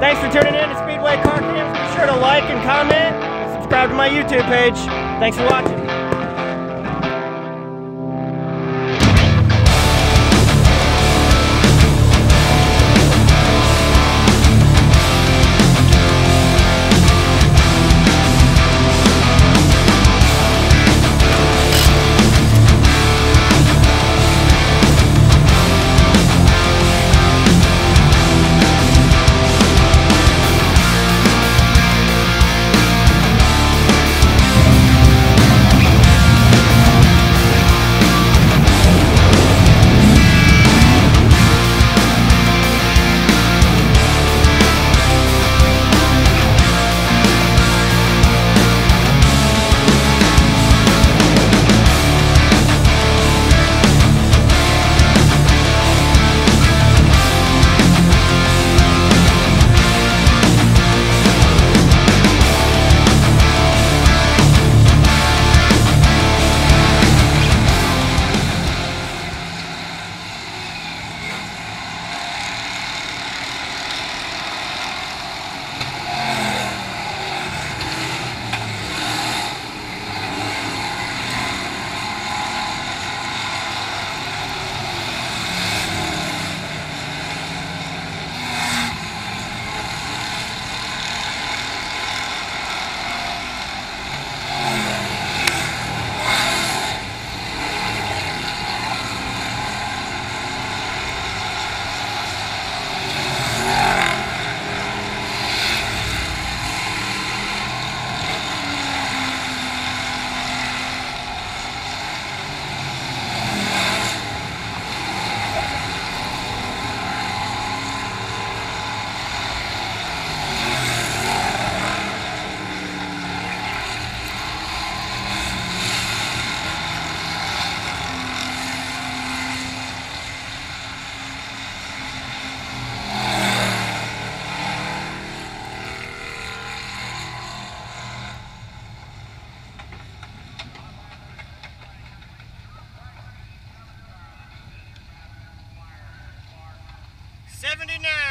Thanks for tuning in to Speedway Car Cams. Be sure to like and comment. Subscribe to my YouTube page. Thanks for watching. Seventy-nine.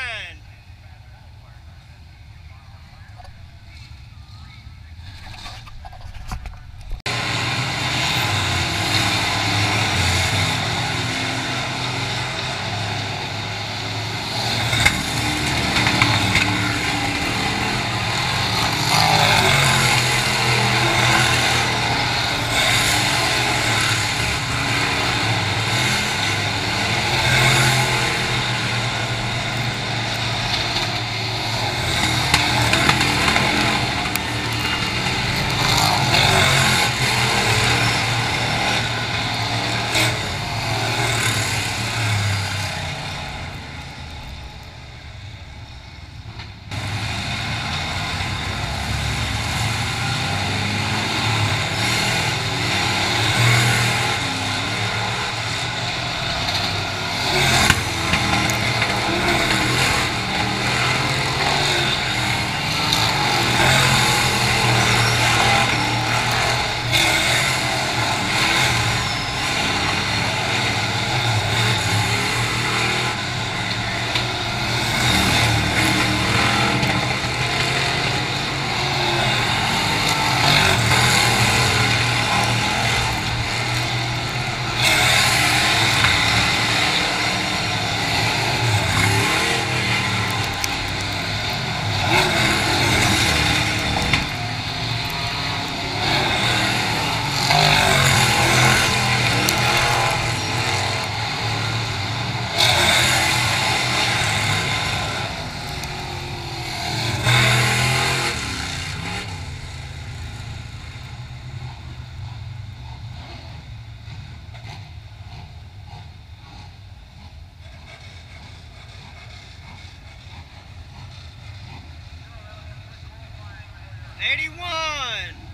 Eighty-one.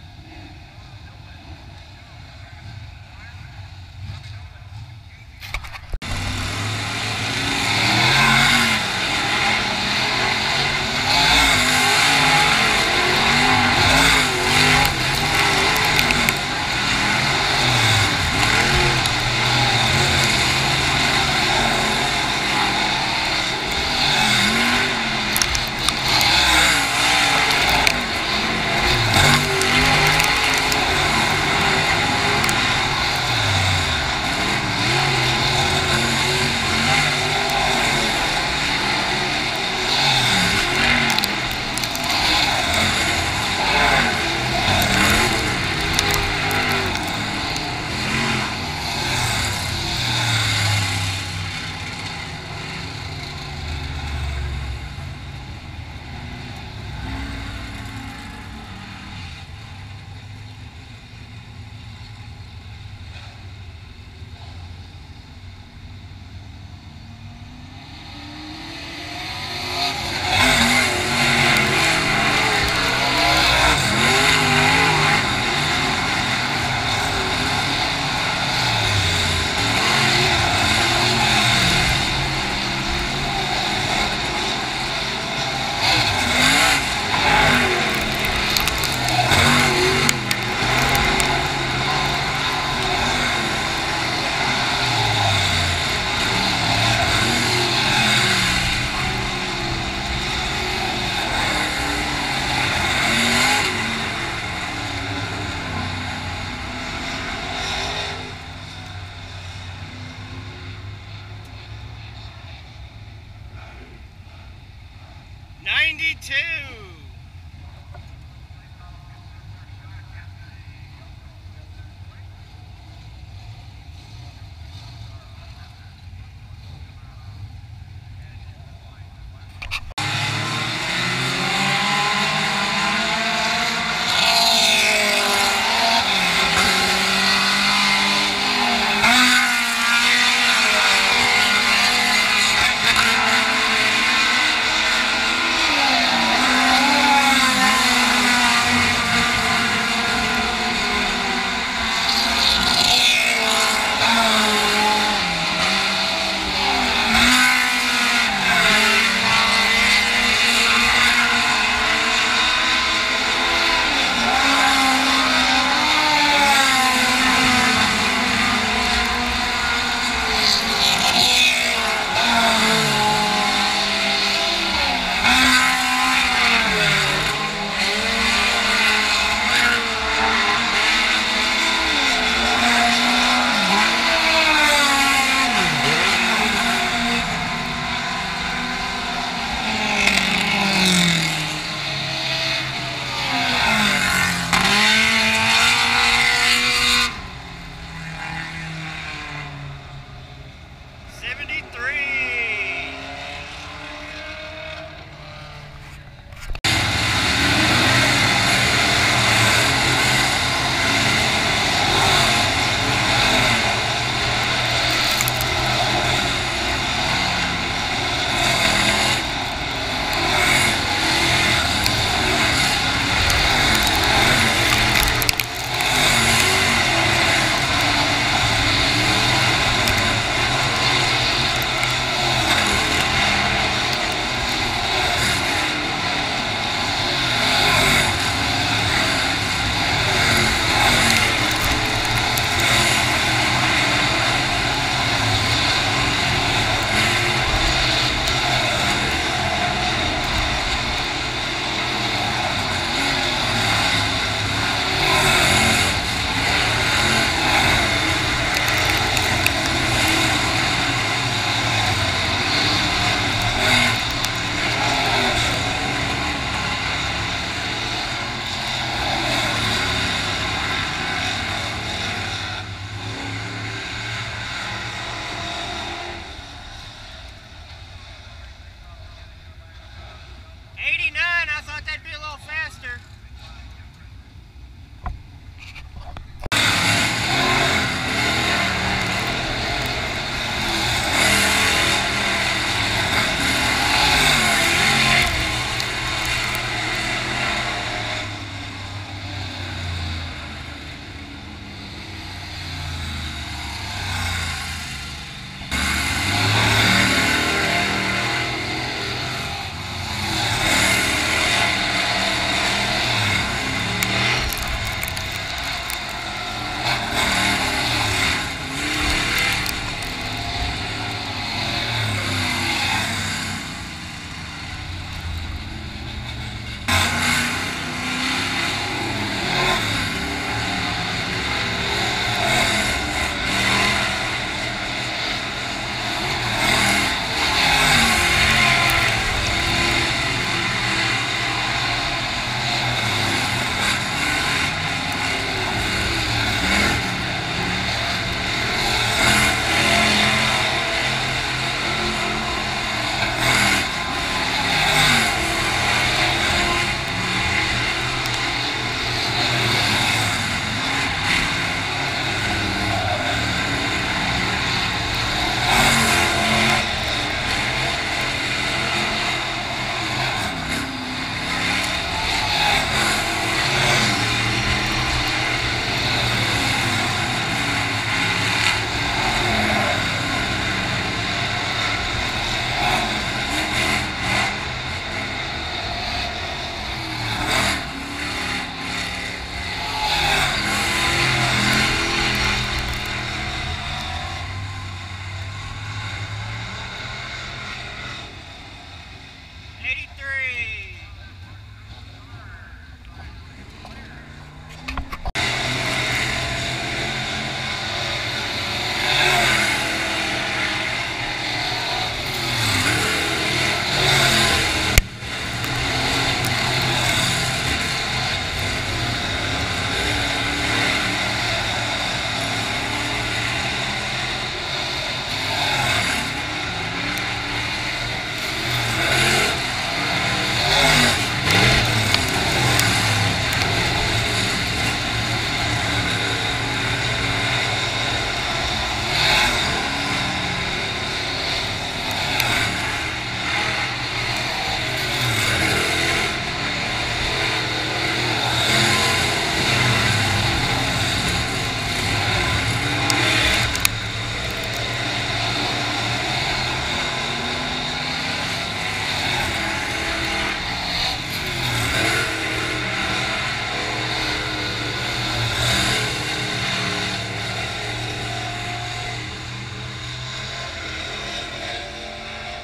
92.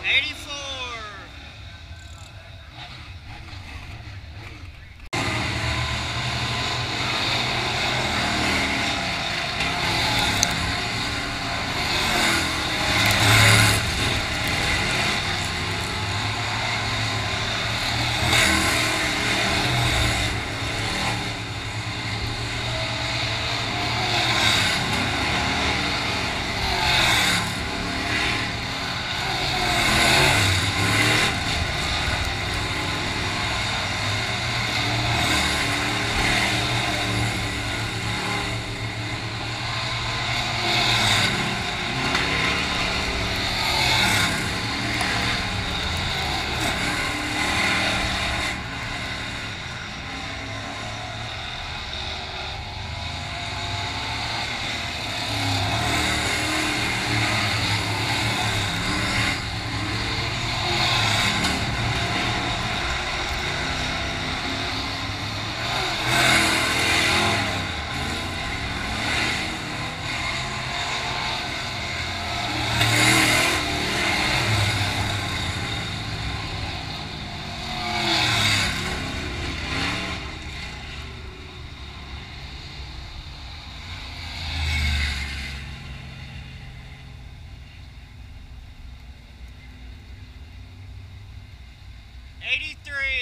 Ladies three.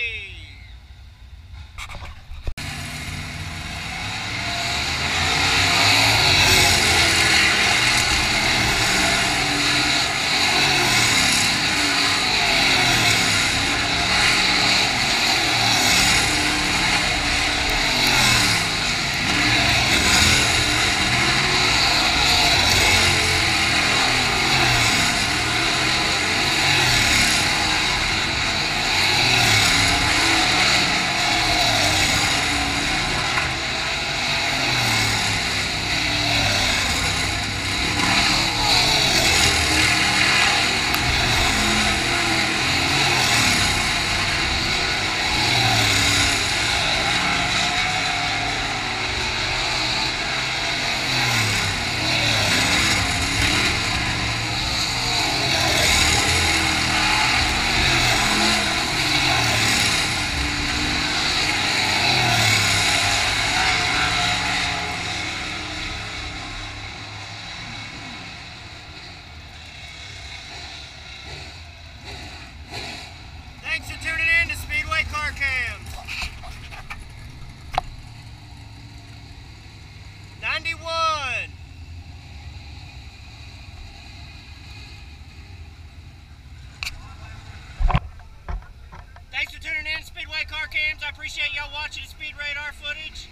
I appreciate y'all watching the Speed Radar footage.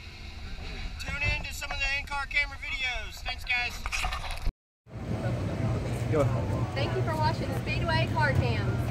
Tune in to some of the in-car camera videos. Thanks, guys. Thank you for watching Speedway Car Cams.